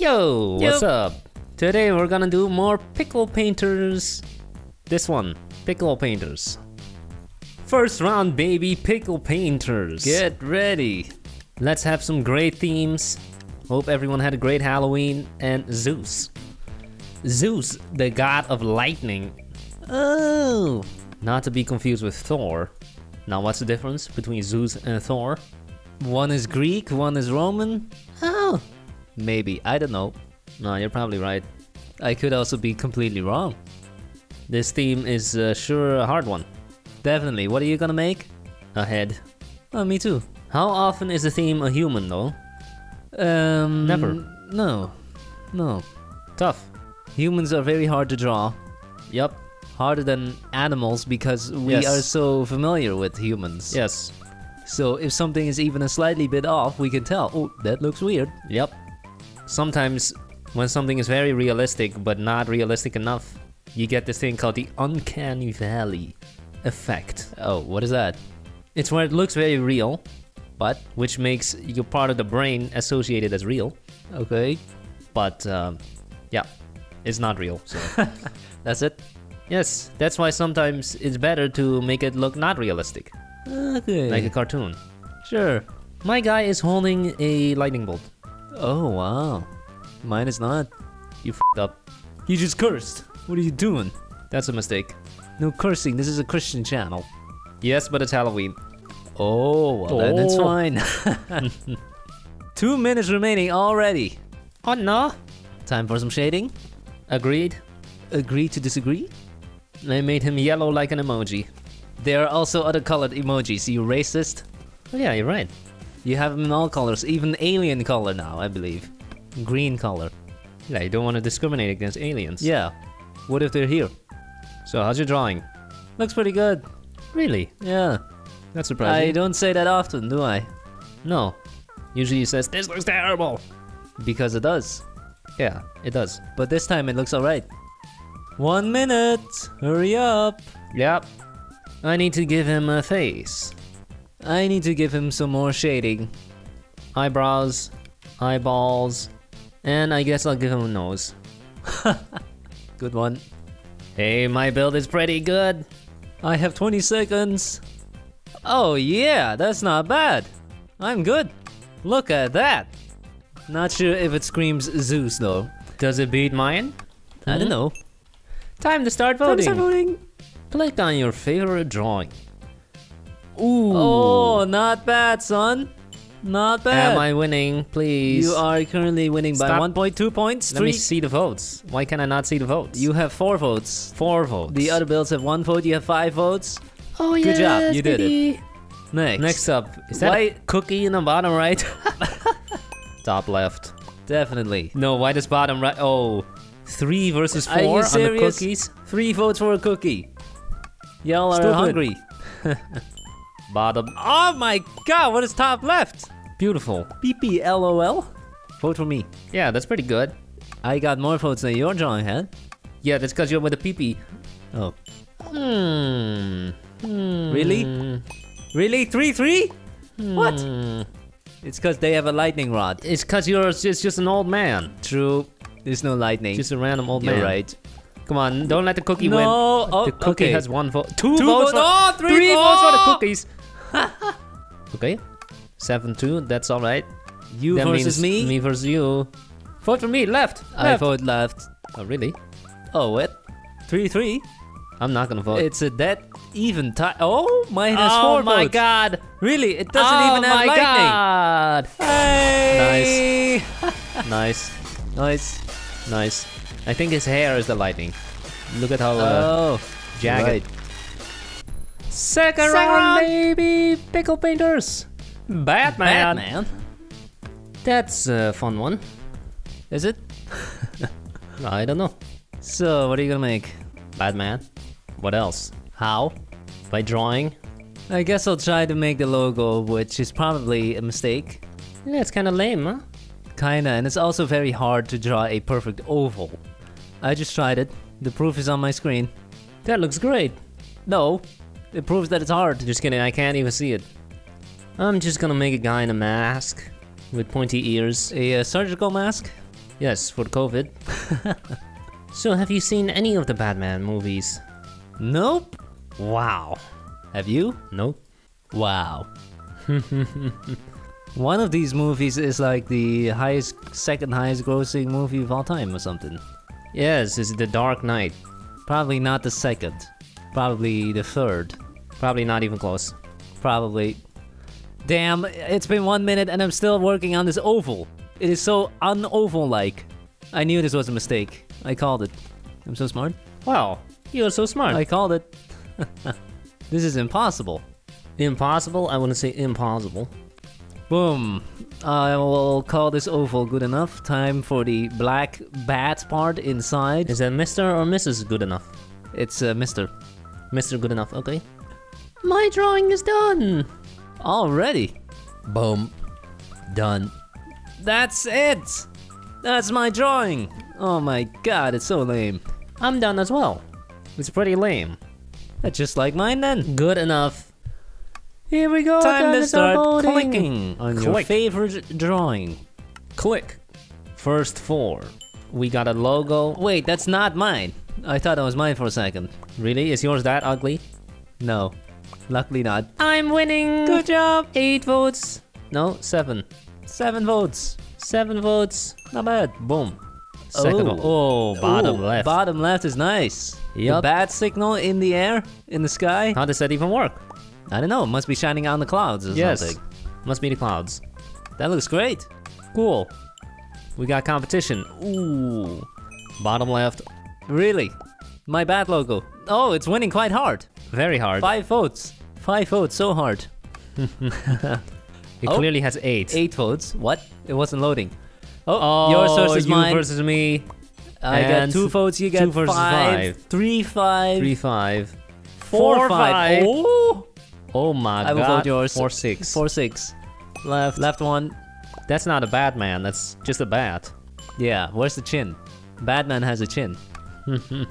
Yo, what's up? Today we're gonna do more Pixel Painters. This one, Pixel Painters. First round, baby, Pixel Painters. Get ready. Let's have some great themes. Hope everyone had a great Halloween and Zeus. Zeus, the god of lightning. Oh. Not to be confused with Thor. Now, what's the difference between Zeus and Thor? One is Greek, one is Roman. Maybe, I don't know. no, you're probably right. I could also be completely wrong. This theme is uh, sure a hard one. Definitely. What are you gonna make? A head. Oh, me too. How often is the theme a human though? Um. Never. No. No. Tough. Humans are very hard to draw. Yup. Harder than animals because we Yes. are so familiar with humans. Yes. So if something is even a slightly bit off, we can tell. Oh, that looks weird. Yep. Sometimes when something is very realistic but not realistic enough, you get this thing called the uncanny valley effect. Oh, what is that? It's where it looks very real, but which makes your part of the brain associated as real, Okay. but um, yeah, it's not real. So That's it. yes, that's why sometimes it's better to make it look not realistic, Okay. like a cartoon. sure. My guy is holding a lightning bolt. Oh wow. Mine is not. You f***ed up. You just cursed. What are you doing? That's a mistake. No cursing. This is a Christian channel. Yes, but it's Halloween. Oh, well then it's Oh. fine. Two minutes remaining already. Oh no. Time for some shading. Agreed. Agree to disagree. I made him yellow like an emoji. There are also other colored emojis. You racist. Oh, yeah, you're right. You have them in all colors, even alien color now, I believe. Green color. Yeah, you don't want to discriminate against aliens. Yeah. What if they're here? So how's your drawing? Looks pretty good. Really? Yeah. That's surprising. I don't say that often, do I? No. Usually he says, this looks terrible. Because it does. Yeah, it does. But this time it looks alright. One minute! Hurry up! Yep. I need to give him a face. I need to give him some more shading. Eyebrows, eyeballs, and I guess I'll give him a nose. Good one. Hey, my build is pretty good. I have 20 seconds. Oh yeah, that's not bad. I'm good. Look at that. Not sure if it screams Zeus though. Does it beat mine? I don't Hmm? know. Time to start voting. Time to voting. Click on your favorite drawing. Ooh. Oh, not bad, son. Not bad. Am I winning, please? You are currently winning by 1.2 points. Let Three. me see the votes. Why can I not see the votes? You have four votes. four votes. The other builds have one vote. You have five votes. Oh Good job, you did it. Next. Next up, is that a cookie in the bottom right? Top left. Definitely. No, why does bottom right? Oh, three versus four Are you four on the serious? cookies. Three votes for a cookie. Y'all are Stupid. hungry. Bottom, Oh my god, what is top left? beautiful. PP LOL. Vote for me. Yeah, that's pretty good. I got more votes than your drawing had. Yeah, that's because you're with a peepee. Oh. Hmm. Hmm. Really? Really? 3 3? What? Hmm. It's because they have a lightning rod. It's because you're just, just an old man. True. There's no lightning. Just a random old You're man. right. Come on, don't let the cookie No. win. Oh, the cookie okay. has one vote. Two, Two votes. votes. For, Oh, three three votes cookies. okay. Seven two. That's all right. You that versus me? Me versus you. Vote for me. Left. I vote left. Oh really? Oh, what? 3 3? I'm not gonna vote. It's a dead even tie. Oh, mine has oh four my god. Really? It doesn't oh even have my lightning. god. Hey! Nice. Nice. Nice. I think his hair is the lightning. Look at how uh, oh, jagged. right. Second, Second round, round. baby. Pixel Painters. Batman. Batman. That's a fun one. Is it? I don't know. So, what are you gonna make? Batman. What else? How? By drawing? I guess I'll try to make the logo, which is probably a mistake. Yeah, it's kind of lame, huh? Kinda, and it's also very hard to draw a perfect oval. I just tried it. The proof is on my screen. That looks great. No, it proves that it's hard. Just kidding, I can't even see it. I'm just gonna make a guy in a mask with pointy ears. A uh, surgical mask? Yes, for COVID. so, have you seen any of the Batman movies? Nope. Wow. Have you? Nope. Wow. One of these movies is like the highest, second highest grossing movie of all time or something. Yes, it's The Dark Knight. Probably not the second. Probably the third. Probably not even close. Probably. Damn, it's been one minute and I'm still working on this oval. It is so un-oval like. I knew this was a mistake. I called it. I'm so smart. Wow, you're so smart. I called it. this is impossible. impossible? I wouldn't say impossible. Boom. I will call this oval good enough. Time for the black bat part inside. Is that Mr. or Mrs. good enough? It's uh, Mr. Mr. good enough, okay. My drawing is done! Already. Boom. Done. That's it. That's my drawing. Oh my god, it's so lame. I'm done as well. It's pretty lame. That's just like mine then. Good enough. Here we go. Time to start start voting. clicking on your favorite drawing. Click. First four. We got a logo. Wait, that's not mine. I thought that was mine for a second. Really? Is yours that ugly? No. Luckily not. I'm winning. Good job. Eight votes. No, seven. Seven votes. Seven votes. Not bad. Boom. Second Oh. one. Oh, bottom Ooh, left. Bottom left is nice. The bat signal in the air, in the sky. How does that even work? I don't know. It must be shining on the clouds or Yes. something. Must be the clouds. That looks great. Cool. We got competition. Ooh. Bottom left. Really. My bad logo. Oh, it's winning quite hard. Very hard. Five votes. Five votes, so hard. It Oh. clearly has eight. Oh, eight votes. What? It wasn't loading. Oh, Oh, yours versus you mine. versus me. I got two votes. You versus five. five. Three five. Three five. four four, five. five. Oh. Oh my I will god. vote yours. Four six. Four six. left. Left one. That's not a bad man. That's just a bat. Yeah. Where's the chin? Batman has a chin.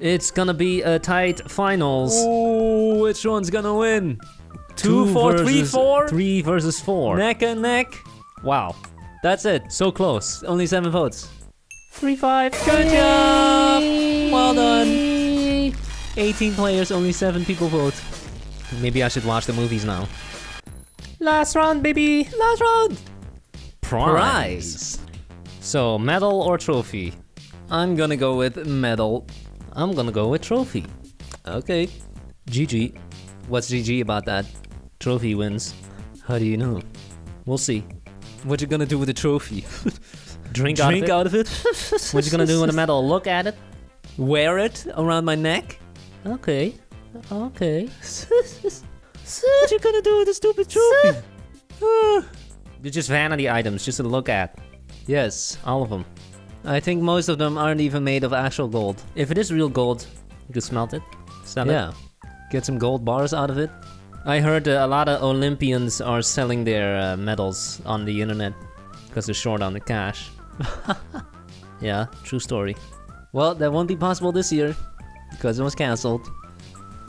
It's gonna be a tight finals. Ooh, which one's gonna win? Two, four, three, versus- three, four. Three versus four. Neck and neck. Wow. That's it. So close. Only seven votes. Three five. Good job. Well done. 18 players, only seven people vote. Maybe I should watch the movies now. Last round, baby. Last round. Prize. Prize. So, medal or trophy? I'm gonna go with medal. I'm gonna go with trophy. Okay. GG. What's GG about that? Trophy wins. How do you know? We'll see. What you gonna do with the trophy? Drink, Drink out of it. out of it? What you gonna do with the medal? Look at it. Wear it around my neck? Okay. Okay. what you gonna do with the stupid trophy? They're just vanity items, just to look at. yes. All of them. I think most of them aren't even made of actual gold. If it is real gold, you could smelt it. Sell it. Yeah. Get some gold bars out of it. I heard uh, a lot of Olympians are selling their uh, medals on the internet because they're short on the cash. yeah, true story. Well, that won't be possible this year because it was cancelled.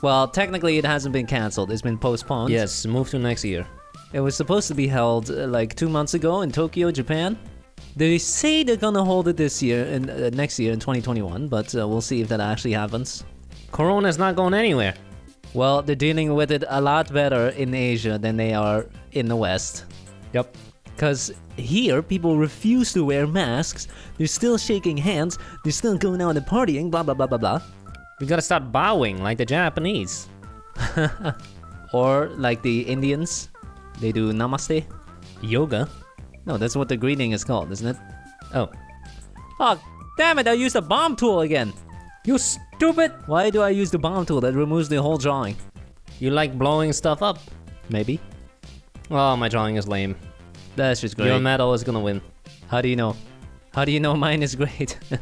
Well, technically it hasn't been cancelled. It's been postponed. Yes, move to next year. It was supposed to be held uh, like two months ago in Tokyo, Japan. They say they're gonna hold it this year and uh, next year in 2021, but uh, we'll see if that actually happens. Corona's not going anywhere. Well, they're dealing with it a lot better in Asia than they are in the West. Yep. Because here, people refuse to wear masks, they're still shaking hands, they're still going out and partying, blah blah blah blah blah. We gotta start bowing like the Japanese. Or like the Indians, they do namaste. Yoga. No, that's what the greeting is called, isn't it? Oh. Oh, damn it, I used the bomb tool again. You stupid! Why do I use the bomb tool that removes the whole drawing? You like blowing stuff up. Maybe. Oh, my drawing is lame. That's just great. Your medal is gonna win. How do you know? How do you know mine is great?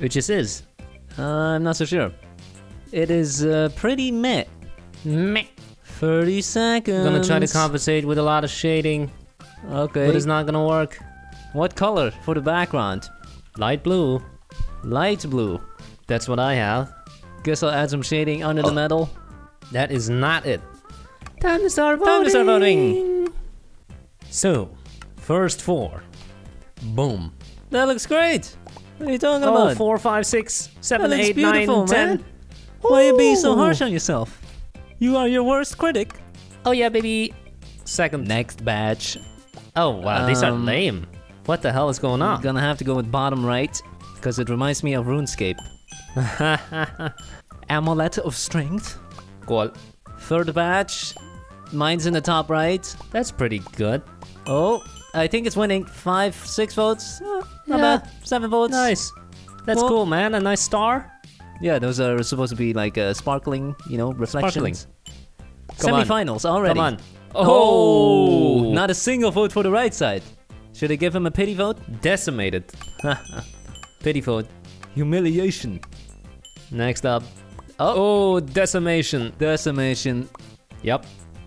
It just is. uh, I'm not so sure. It is uh, pretty meh. Meh. 30 seconds. I'm Gonna try to compensate with a lot of shading, Okay. but it's not gonna work. What color for the background? Light blue. Light blue. That's what I have. Guess I'll add some shading under the oh. metal. That is not it. Time to start voting. Time to start voting. So, first four. Boom. That looks great. What are you talking Oh, about? four, five, six, that seven, looks eight, nine, beautiful, ten. man. Why are you being so harsh on yourself? You are your worst critic. Oh yeah, baby. Second. Next batch. Oh wow, these are Um, lame. What the hell is going on? I'm on? gonna have to go with bottom right because it reminds me of RuneScape. Amulet of Strength. Cool. Third batch. Mine's in the top right. That's pretty good. Oh, I think it's winning. Five, six votes. Uh, not Yeah. bad. Seven votes. Nice. That's Well- cool, man. A nice star. Yeah, those are supposed to be like uh, sparkling, you know, reflections. On. Semifinals already. Come on. Oh, not a single vote for the right side. Should I give him a pity vote? decimated. Pity vote. Humiliation. Next up. Oh, Oh, decimation. decimation. Yep.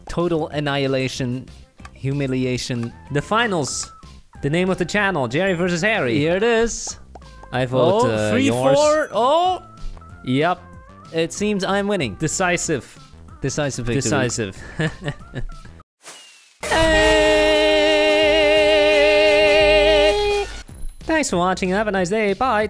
Total annihilation. Humiliation. The finals. The name of the channel, Jerry versus Harry. Here it is. I vote oh, uh, three, yours. four. Oh, Yep. it seems I'm winning. Decisive. Decisive victory. Decisive. Thanks for watching. and Have a nice day. Bye.